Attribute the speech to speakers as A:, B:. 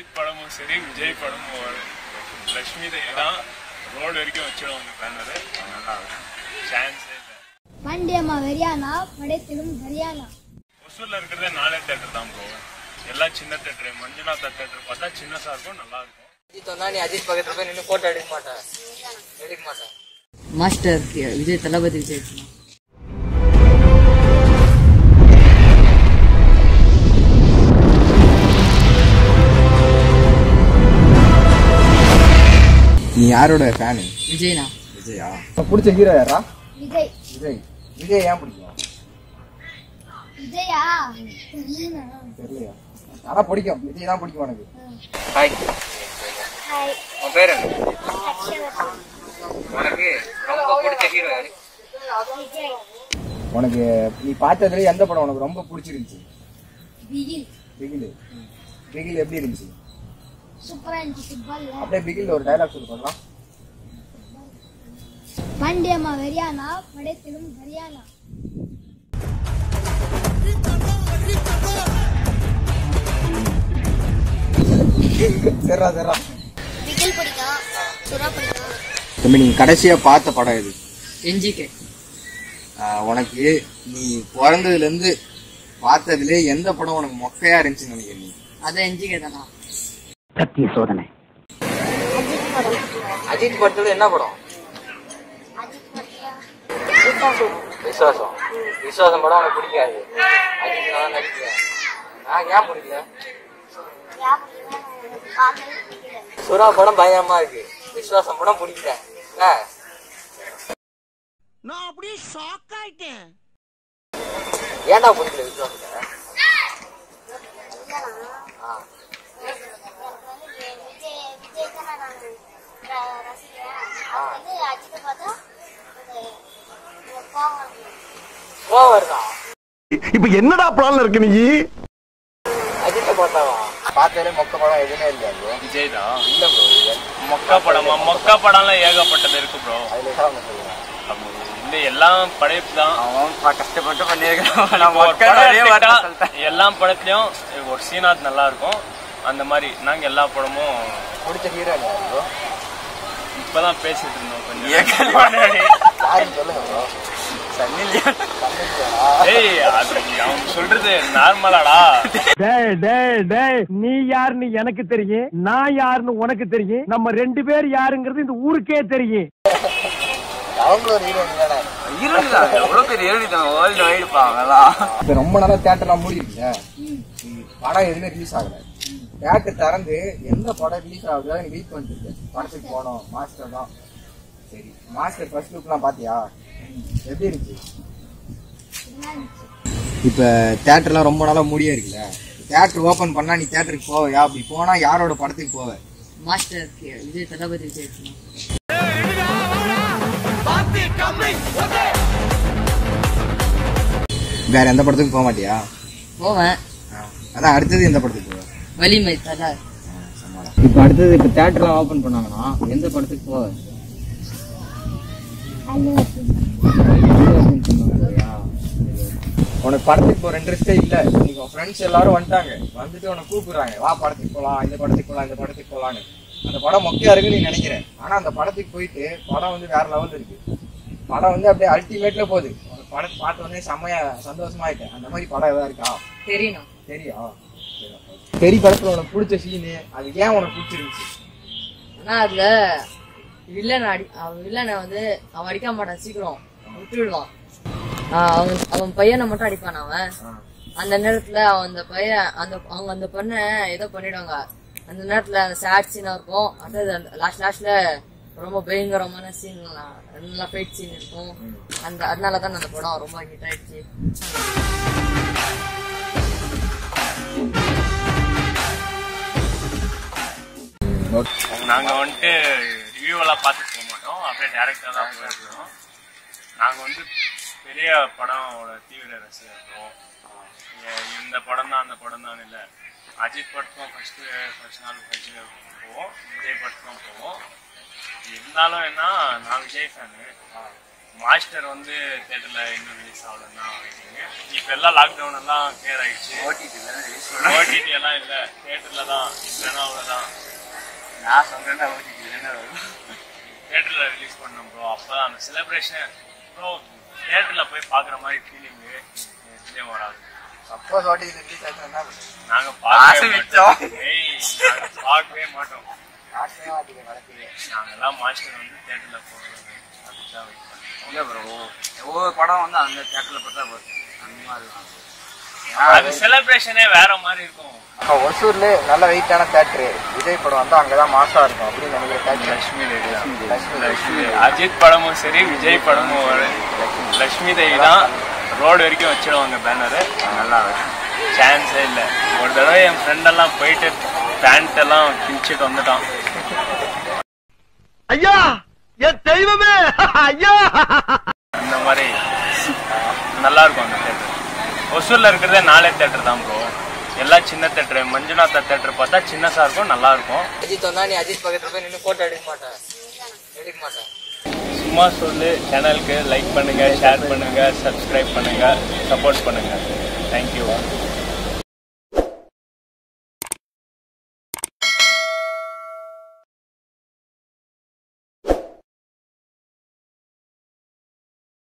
A: அஜித் படமும் சரி விஜய் படமும் லட்சுமி தேவி தான் ரோடு வரைக்கும் வச்சிடுவாங்க பேனரு நல்லா சான்ஸே இல்லை.
B: பாண்டியம்மா படைத்திலும் ஹரியானா
A: ஒசூர்ல இருக்கிறதே நாலே தேட்டர் தான் போகும் எல்லாம் சின்ன தேட்டர் மஞ்சுநாதா தேட்டர் பார்த்தா சின்னசா இருக்கும் நல்லா இருக்கும்.
C: அஜித் வந்தா நீ அஜித் பக்கத்துல போய் நின்று எடுக்க மாட்டேன் எடுக்க மாட்டேன்
D: மாஸ்டர் விஜய் தளபதி விஜய்.
E: யாரோட ஃபேனு
D: விஜய்னா.
E: விஜயா? பிடிச்ச ஹீரோ யாரா
B: விஜய்.
E: விஜய். விஜய் ஏன் பிடிக்கும்?
B: விஜயா? தெரியல
E: தெரியலையா? ஆனா பிடிக்கும்? விஜய் தான் பிடிக்கும் உனக்கு.
C: ஹாய்
B: ஹாய்
C: உன் பேர் என்ன? உனக்கு ரொம்ப பிடிச்ச ஹீரோ யாரு?
B: விஜய்.
E: உனக்கு நீ பார்த்ததுல எந்த படம் உனக்கு ரொம்ப பிடிச்சிருந்துச்சு?
B: பிகில்
E: பிகில் பிகில் எப்படி இருந்துச்சு?
B: சூப்பரா இருந்துச்சு ஃபுட்பால்ல
E: அப்படியே பிகில் ஒரு டைலாக் சொல்லி பண்ணலாம்.
B: பாண்டியம்மா வெறியானா? படைத்திலும் ஹரியானா
E: சரிடா சரிடா
B: பிகில் பிடிக்கும் சுறா பிடிக்கும்
E: தம்பி நீங்க கடைசியா பார்த்த படம் இது
D: என்ஜிகே
E: உனக்கு நீ பிறந்ததுல இருந்து பார்த்ததுல எந்த படம் உனக்கு மொக்கையா இருந்துச்சுன்னு நினைக்கிறேன் நீ
D: அதான் என்ஜிகே தானா?
B: அஜித் படம்
C: அஜித் படத்துல என்ன படம்? விசுவாசம். விசுவாசம் படம் உனக்கு பிடிக்காது. அஜித் நான் நடிக்கிறேன். நான் ஏன் பிடிக்கல? சுறா படம் பயங்கரமா இருக்கு. விசுவாசம் படம் பிடிக்கல. என்ன? ஏன்டா பிடிக்கல விசுவாசத்தை?
F: இப்ப என்னடா பிளான்ல இருக்கு நீ?
C: அஜித்தை பார்த்தாவா
E: பார்த்ததுல மொக்க படம் எதுவுமே இல்லையா?
A: விஜய் தான்
E: இல்ல ப்ரோ
A: மொக்கா படமா? மொக்கா படம்லாம் ஏகப்பட்டது இருக்கு ப்ரோ
E: அதுல
A: இந்த எல்லாம் படைப்பு தான்
C: அவன் கஷ்டப்பட்டு பண்ணியிருக்கான்
A: எல்லா படத்துலயும் ஒரு சீனாத் நல்லா இருக்கும். அந்த மாதிரி நாங்க எல்லா படமும்
E: பிடிச்ச ஹீரோ யாரு bro?
A: இப்பதான் பேசிட்டு இருந்தோம் கொஞ்சம். முன்னாடி.
E: யாருன்னு சொல்லுங்க ப்ரோ
A: ஏய் அது அவங்க சொல்றது நார்மலாடா.
F: டேய் டேய் டேய் நீ யாருன்னு எனக்கு தெரியும் நான் யாருன்னு உனக்கு தெரியும் நம்ம ரெண்டு பேர் யாருங்கிறது இந்த ஊருக்கே தெரியும்.
E: ரொம்ப நாளா தியேட்டர்லாம் மூடி இருக்குல்ல படம் எதுவுமே ரிலீஸ் ஆகல. தியேட்டர் திறந்து எந்த படம் ரிலீஸ் ஆகுதோ நீ வெயிட் பண்ணிட்டு இருக்க. படத்துக்கு போனோம். மாஸ்டர் தான். சரி. மாஸ்டர் ஃபர்ஸ்ட் லுக்லாம் பாத்தியா எப்படி இருந்துச்சு? இப்ப தியேட்டர்லாம் ரொம்ப நாளா மூடியே இருக்குல்ல. தியேட்டர் ஓபன் பண்ணா நீ தியேட்டருக்கு போவையா? அப்படி போனா யாரோட படத்துக்கு போவ?
D: மாஸ்டர் விஜய் தளபதி விஜய்
E: வேற எந்த படத்துக்கும் போக மாட்டியா?
D: போவேன்.
E: அதான் அடுத்தது எந்த படத்துக்கு போவ?
D: வலிமை தல.
E: இப்ப அடுத்தது இப்ப தியேட்டர்லாம் ஓபன் பண்ணாங்கன்னா எந்த படத்துக்கு போவ உனக்கு படத்துக்கு போற இன்ட்ரெஸ்டே இல்ல. இன்னைக்கு உன் ஃப்ரெண்ட்ஸ் எல்லாரும் வந்துட்டாங்க. வந்துட்டு உனக்கு கூப்பிடுறாங்க. வா படத்துக்கு போலாம். இந்த படத்துக்கு போலாம் இந்த படத்துக்கு போலான்னு அந்த படம் மொக்கையா இருக்குன்னு நீ நினைக்கிற ஆனா அந்த படத்துக்கு போயிட்டு படம் வந்து வேற லெவல் இருக்கு. படம் வந்து அப்படியே அல்டிமேட்ல போகுது. படத்தை பார்த்த உடனே செம்மையா சந்தோஷமா ஆயிட்டேன். அந்த மாதிரி படம் ஏதாவது இருக்கா?
D: தெரியணும்.
E: தெரியா தெரி படத்துல உனக்கு பிடிச்ச சீனு அது ஏன் உனக்கு பிடிச்சிருந்துச்சு?
D: ஆனா அதுல வில்லன் அடி அவன் வில்லனை வந்து அவன் அடிக்க மாட்டான் சீக்கிரம். விட்டுடுவான். ஆஹ் அவன் அவன் பையனை மட்டும் அடிப்பான் அவன். அந்த நேரத்துல அவன் அந்த பையன் அந்த அவங்க அந்த பொண்ணை ஏதோ பண்ணிடுவாங்க. அந்த நேரத்துல அந்த சேட் சீனா இருக்கும். அடுத்தது அந்த லாஸ்ட் லாஸ்ட்ல ரொம்ப பயங்கரமான சீன் நல்லா ஃபைட் சீன் இருக்கும். அந்த அதனால தான் அந்த படம் ரொம்ப ஹிட் ஆயிடுச்சு.
A: நாங்க வந்துட்டு ரிவ்யூ எல்லாம் பார்த்துட்டு போக மாட்டோம். அப்படியே டேரக்டா தான் போயிருக்கோம் நாங்க வந்து பெரிய படமோட தீவிர ரசிகர்களும் இந்த படம் தான் அந்த படம் தான் இல்லை. அஜித் படத்துக்கும் ஃபர்ஸ்ட் ஃபர்ஸ்ட் நாள் ஃபர்ஸ்ட் போவோம். விஜய் படத்துக்கும் போவோம். இருந்தாலும் என்ன நான் விஜய் ஃபேனு மாஸ்டர் வந்து தேட்டர்ல இன்னும் ரிலீஸ் ஆகலன்னா இப்ப எல்லாம் லாக்டவுன் எல்லாம் கிளியர் ஆயிடுச்சு. ஓடிடி எல்லாம் இல்ல. தேட்டர்ல தான் இல்லைன்னா அவ்வளவுதான்.
C: நான் சொல்றேன்னா ஓடிடி என்ன வரும்
A: தேட்டர்ல ரிலீஸ் பண்ணோம் ப்ரோ அப்பதான் அந்த செலிப்ரேஷன் ப்ரோ தேட்டர்ல போய் பாக்குற மாதிரி ஃபீலிங் எதுலயும் வராது.
E: சப்போஸ் ஓடிடி ரிலீஸ் ஆச்சுன்னா என்ன பண்ணுவீங்க?
A: நாங்க
C: ஆசை
A: பார்க்கவே. மாட்டோம். நாங்கெல்லாம் மாஸ்டர் வந்து தேட்டர்ல போடுறது அதுதான் வெயிட் பண்ணுறோம்
C: இல்ல ப்ரோ ஒவ்வொரு படம் வந்து அந்த தேட்டர்ல பார்த்தா அந்த மாதிரி தான்.
A: அது செலிப்ரேஷனே வேற மாதிரி இருக்கும்.
E: ஒசூர்ல நல்ல வெயிட்டான தேட்டரு விஜய் படம் வந்து அங்கதான் மாசா இருக்கும் அப்படின்னு நினைக்கிற
A: லட்சுமி தேவி லட்சுமி அஜித் படமும் சரி விஜய் படமும் ஒரு லட்சுமி தேவி தான். ரோடு வரைக்கும் வச்சிடுவாங்க பேனரு
C: நல்லா இருக்கும்
A: சான்ஸே இல்லை. ஒரு தடவை என் ஃப்ரெண்டெல்லாம் போயிட்டு பேண்ட் எல்லாம் கிழிச்சிட்டு வந்துட்டான்.
F: ஐயா என் தெய்வமே. ஐயா.
A: அந்த மாதிரி நல்லா இருக்கும் அந்த தேட்டர் ஒசூர்ல இருக்கிறதே நாலே தேட்டர் தான் ப்ரோ எல்லாம் சின்ன தேட்டர் மஞ்சுநாதா தேட்டர் பார்த்தா சின்னசா இருக்கும் நல்லா இருக்கும்.
C: அஜித் வந்தா நீ அஜித் பக்கத்துல போய் நின்று போட்டோ எடுக்க மாட்டேன். எடுக்க மாட்டேன்.
A: சும்மா சொல்லு சேனலுக்கு லைக் பண்ணுங்க ஷேர் பண்ணுங்க சப்ஸ்கிரைப் பண்ணுங்க சப்போர்ட் பண்ணுங்க. தேங்க்யூ